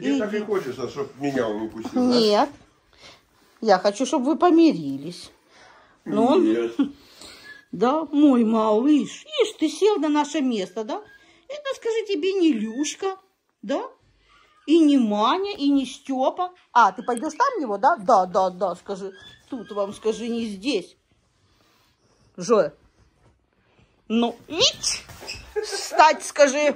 Тебе так и хочется, чтобы меня он укусил. да? Нет. Я хочу, чтобы вы помирились. Ну, он- Нет. Да, мой малыш. Ишь, ты сел на наше место, да? Это, скажи, тебе не Люшка, да? И не Маня, и не Степа. А, ты пойдешь там его, да? Да, да, да, скажи. Тут вам скажи, не здесь. Жоя. Ну, ить! Встать, скажи.